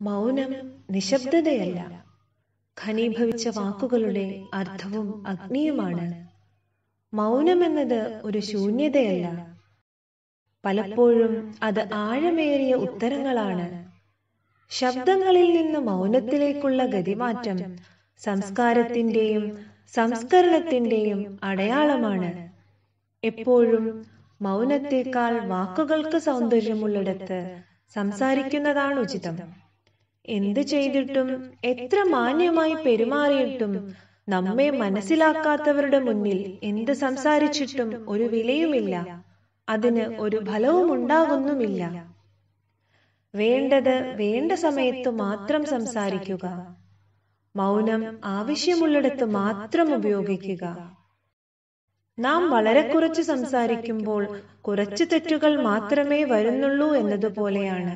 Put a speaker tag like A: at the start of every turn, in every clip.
A: മൗനം നിശബ്ദതയല്ല. ഘനീഭവിച്ച വാക്കുകളുടെ അർത്ഥവും അഗ്നിയുമാണ്. മൗനമെന്നത് ഒരു ശൂന്യതയല്ല. പലപ്പോഴും അത് ആഴമേറിയ ഉത്തരങ്ങളാണ്. ശബ്ദങ്ങളിൽ നിന്ന് മൗനത്തിലേക്കുള്ള ഗതിമാറ്റം സംസ്കാരത്തിന്റെയും സംസ്കരണത്തിന്റെയും അടയാളമാണ്. എപ്പോഴും മൗനത്തേക്കാൾ വാക്കുകൾക്ക് സൗന്ദര്യമുള്ളിടത്ത് സംസാരിക്കുന്നതാണ് ഉചിതം എന്ത് ചെയ്തിട്ടും എത്ര മാന്യമായി പെരുമാറിയിട്ടും നമ്മെ മനസ്സിലാക്കാത്തവരുടെ മുന്നിൽ എന്ത് സംസാരിച്ചിട്ടും ഒരു വിലയുമില്ല. അതിന് ഒരു ഫലവും ഉണ്ടാകുന്നുമില്ല. വേണ്ടത് വേണ്ട സമയത്ത് മാത്രം സംസാരിക്കുക. മൗനം ആവശ്യമുള്ളിടത്ത് മാത്രം ഉപയോഗിക്കുക. നാം വളരെ കുറച്ച് സംസാരിക്കുമ്പോൾ കുറച്ച് തെറ്റുകൾ മാത്രമേ വരുന്നുള്ളൂ എന്നതുപോലെയാണ്.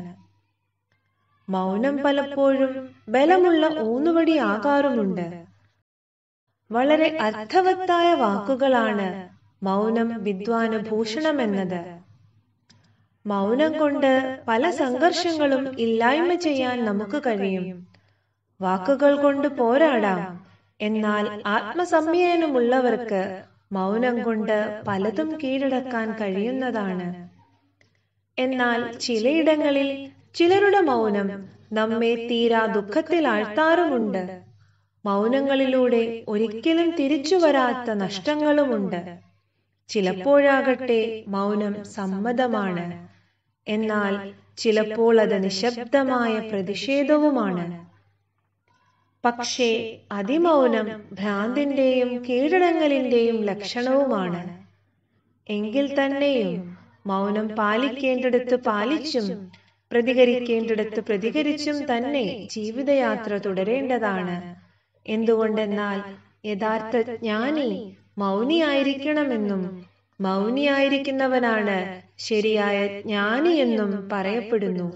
A: മൗനം പലപ്പോഴും ബലമുള്ള ഊന്നുവടി ആകാറുമുണ്ട്. വളരെ അർത്ഥവത്തായ വാക്കുകളാണ് മൗനം വിദ്വാന ഭൂഷണമെന്നത്. മൗനം കൊണ്ട് പല സംഘർഷങ്ങളും ഇല്ലായ്മ ചെയ്യാൻ നമുക്ക് കഴിയും. വാക്കുകൾ കൊണ്ട് പോരാടാം. എന്നാൽ ആത്മസംയനമുള്ളവർക്ക് മൗനം കൊണ്ട് പലതും കീഴടക്കാൻ കഴിയുന്നതാണ്. എന്നാൽ ചിലയിടങ്ങളിൽ ചിലരുടെ മൗനം നമ്മെ തീരാ ദുഃഖത്തിൽ ആഴ്ത്താറുമുണ്ട്. മൗനങ്ങളിലൂടെ ഒരിക്കലും തിരിച്ചു വരാത്ത നഷ്ടങ്ങളുമുണ്ട്. ചിലപ്പോഴാകട്ടെ മൗനം സമ്മതമാണ്. എന്നാൽ ചിലപ്പോൾ അത് നിശബ്ദമായ പ്രതിഷേധവുമാണ്. പക്ഷേ അതിമൗനം ഭ്രാന്തിന്റെയും കീഴടങ്ങലിന്റെയും ലക്ഷണവുമാണ്. എങ്കിൽ തന്നെയും മൗനം പാലിക്കേണ്ടിടത്ത് പാലിച്ചും പ്രതികരിക്കേണ്ടിടത്ത് പ്രതികരിച്ചും തന്നെ ജീവിതയാത്ര തുടരേണ്ടതാണ്. എന്തുകൊണ്ടെന്നാൽ യഥാർത്ഥ ജ്ഞാനി മൗനിയായിരിക്കണമെന്നും മൗനിയായിരിക്കുന്നവനാണ് ശരിയായ ജ്ഞാനി എന്നും പറയപ്പെടുന്നു.